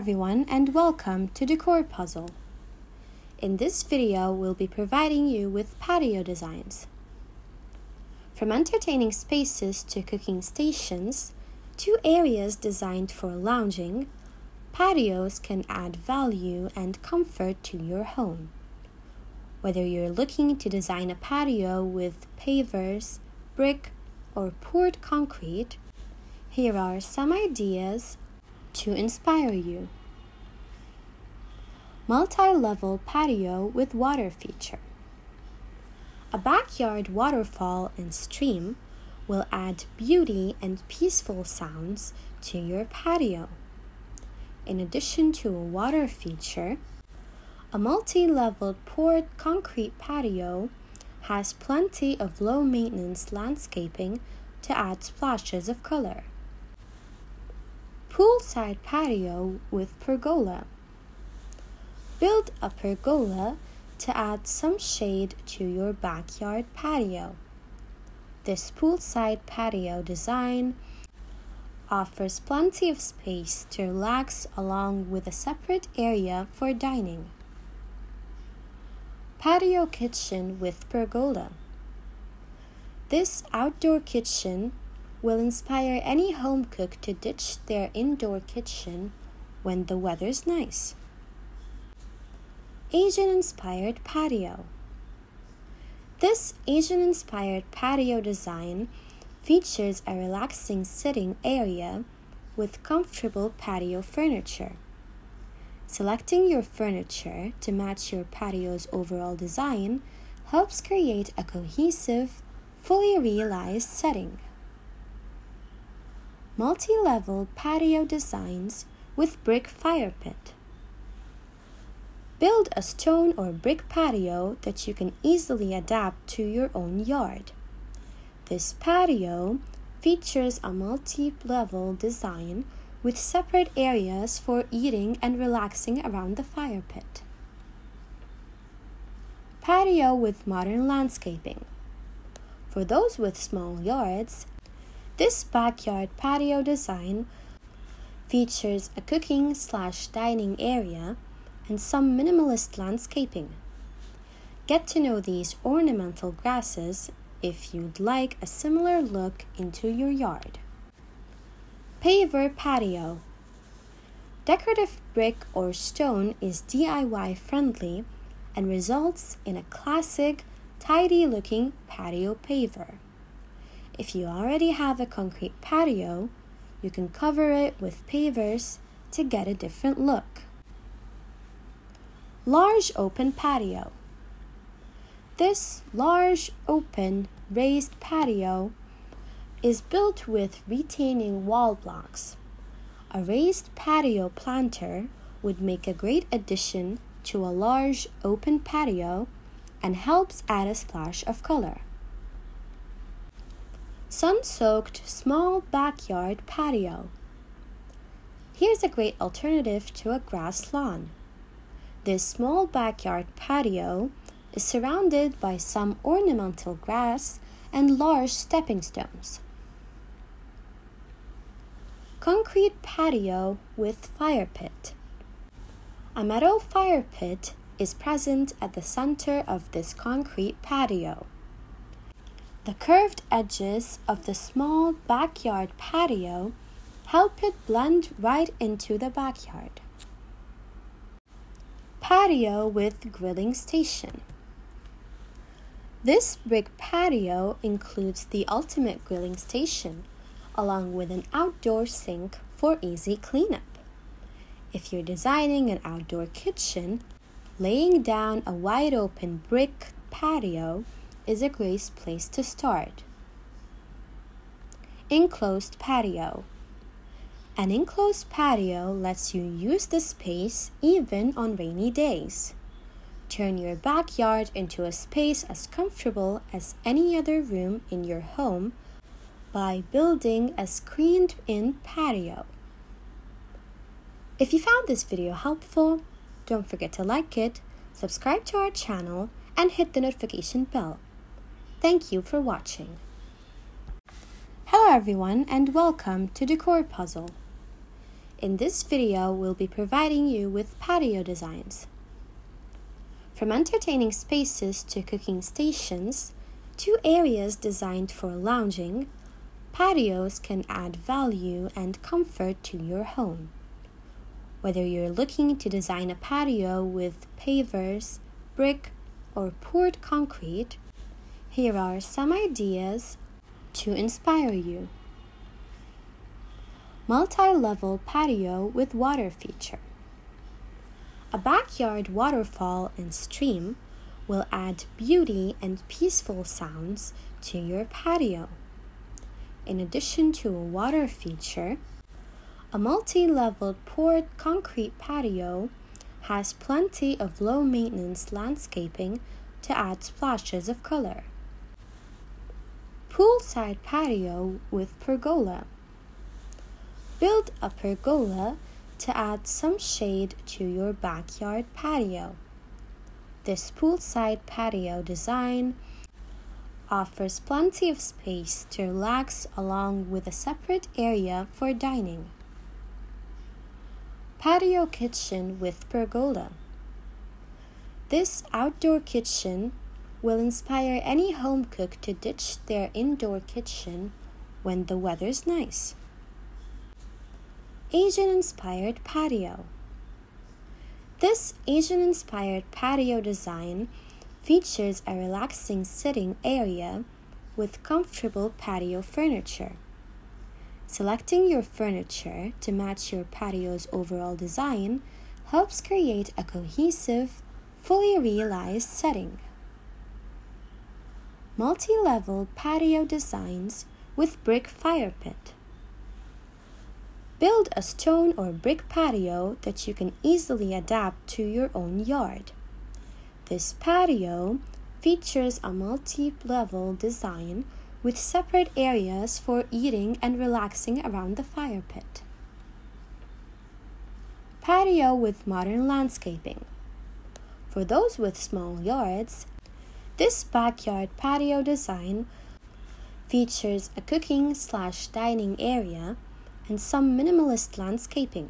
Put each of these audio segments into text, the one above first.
everyone and welcome to Decor Puzzle. In this video, we'll be providing you with patio designs. From entertaining spaces to cooking stations, to areas designed for lounging, patios can add value and comfort to your home. Whether you're looking to design a patio with pavers, brick, or poured concrete, here are some ideas to inspire you. Multi-level patio with water feature. A backyard waterfall and stream will add beauty and peaceful sounds to your patio. In addition to a water feature, a multi-leveled poured concrete patio has plenty of low-maintenance landscaping to add splashes of color. Poolside patio with pergola. Build a pergola to add some shade to your backyard patio. This poolside patio design offers plenty of space to relax along with a separate area for dining. Patio kitchen with pergola. This outdoor kitchen will inspire any home cook to ditch their indoor kitchen when the weather's nice. Asian inspired patio. This Asian inspired patio design features a relaxing sitting area with comfortable patio furniture. Selecting your furniture to match your patio's overall design helps create a cohesive, fully realized setting. Multi level patio designs with brick fire pit. Build a stone or brick patio that you can easily adapt to your own yard. This patio features a multi level design with separate areas for eating and relaxing around the fire pit. Patio with modern landscaping. For those with small yards, this backyard patio design features a cooking slash dining area and some minimalist landscaping. Get to know these ornamental grasses if you'd like a similar look into your yard. Paver patio. Decorative brick or stone is DIY friendly and results in a classic, tidy looking patio paver. If you already have a concrete patio, you can cover it with pavers to get a different look. Large open patio. This large open raised patio is built with retaining wall blocks. A raised patio planter would make a great addition to a large open patio and helps add a splash of color. Sun soaked small backyard patio. Here's a great alternative to a grass lawn. This small backyard patio is surrounded by some ornamental grass and large stepping stones. Concrete patio with fire pit. A metal fire pit is present at the center of this concrete patio. The curved edges of the small backyard patio help it blend right into the backyard patio with grilling station. This brick patio includes the ultimate grilling station, along with an outdoor sink for easy cleanup. If you're designing an outdoor kitchen, laying down a wide open brick patio is a great place to start. Enclosed patio. An enclosed patio lets you use the space even on rainy days. Turn your backyard into a space as comfortable as any other room in your home by building a screened in patio. If you found this video helpful, don't forget to like it, subscribe to our channel, and hit the notification bell. Thank you for watching. Hello everyone and welcome to Decor Puzzle. In this video, we'll be providing you with patio designs. From entertaining spaces to cooking stations, to areas designed for lounging, patios can add value and comfort to your home. Whether you're looking to design a patio with pavers, brick, or poured concrete, here are some ideas to inspire you. Multi-level patio with water feature. A backyard waterfall and stream will add beauty and peaceful sounds to your patio. In addition to a water feature, a multi-leveled poured concrete patio has plenty of low-maintenance landscaping to add splashes of color. Poolside patio with pergola. Build a pergola to add some shade to your backyard patio. This poolside patio design offers plenty of space to relax along with a separate area for dining. Patio kitchen with pergola. This outdoor kitchen will inspire any home cook to ditch their indoor kitchen when the weather's nice. Asian inspired patio. This Asian inspired patio design features a relaxing sitting area with comfortable patio furniture. Selecting your furniture to match your patio's overall design helps create a cohesive, fully realized setting. Multi level patio designs with brick fire pit. Build a stone or brick patio that you can easily adapt to your own yard. This patio features a multi level design with separate areas for eating and relaxing around the fire pit. Patio with modern landscaping. For those with small yards, this backyard patio design features a cooking slash dining area and some minimalist landscaping.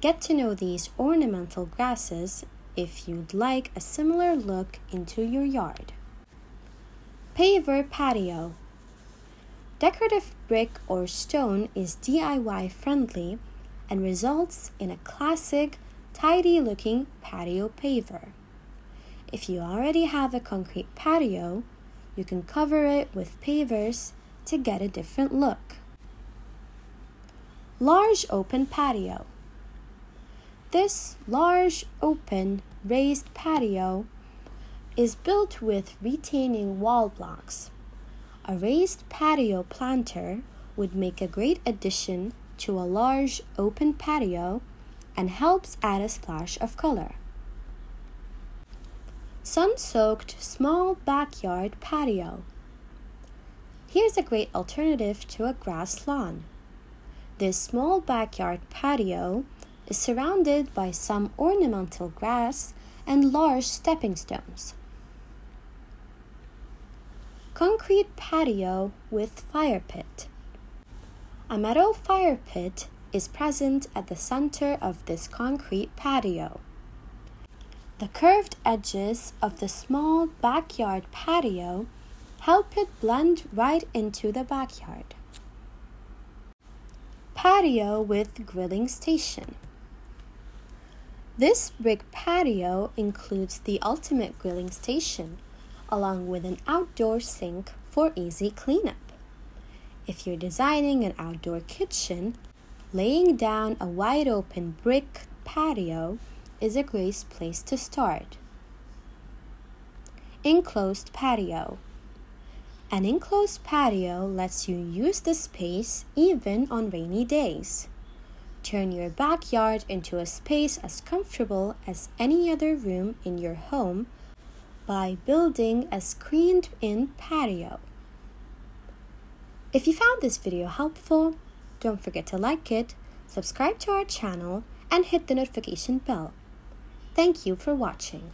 Get to know these ornamental grasses if you'd like a similar look into your yard. Paver patio. Decorative brick or stone is DIY friendly and results in a classic, tidy looking patio paver. If you already have a concrete patio, you can cover it with pavers to get a different look. Large open patio. This large open raised patio is built with retaining wall blocks. A raised patio planter would make a great addition to a large open patio and helps add a splash of color. Sun soaked small backyard patio. Here's a great alternative to a grass lawn. This small backyard patio is surrounded by some ornamental grass and large stepping stones. Concrete patio with fire pit. A metal fire pit is present at the center of this concrete patio. The curved edges of the small backyard patio help it blend right into the backyard patio with grilling station. This brick patio includes the ultimate grilling station, along with an outdoor sink for easy cleanup. If you're designing an outdoor kitchen, laying down a wide open brick patio is a great place to start. Enclosed patio. An enclosed patio lets you use the space even on rainy days. Turn your backyard into a space as comfortable as any other room in your home by building a screened in patio. If you found this video helpful, don't forget to like it, subscribe to our channel, and hit the notification bell. Thank you for watching.